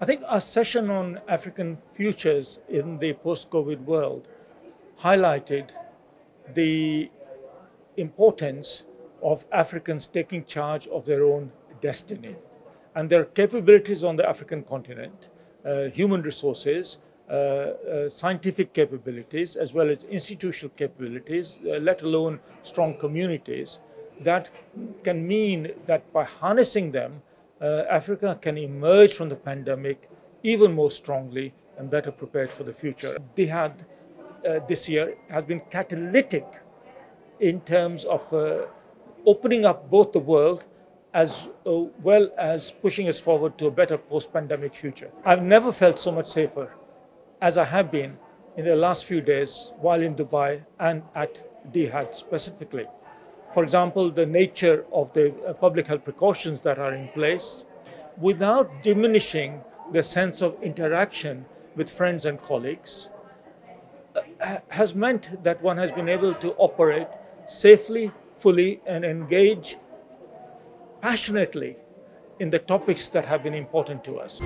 I think our session on African futures in the post COVID world highlighted the importance of Africans taking charge of their own destiny and their capabilities on the African continent, uh, human resources, uh, uh, scientific capabilities, as well as institutional capabilities, uh, let alone strong communities, that can mean that by harnessing them, uh, Africa can emerge from the pandemic even more strongly and better prepared for the future. They had uh, this year has been catalytic in terms of uh, opening up both the world as uh, well as pushing us forward to a better post-pandemic future. I've never felt so much safer as I have been in the last few days while in Dubai and at DIHAD specifically. For example, the nature of the uh, public health precautions that are in place without diminishing the sense of interaction with friends and colleagues uh, has meant that one has been able to operate safely, fully, and engage passionately in the topics that have been important to us.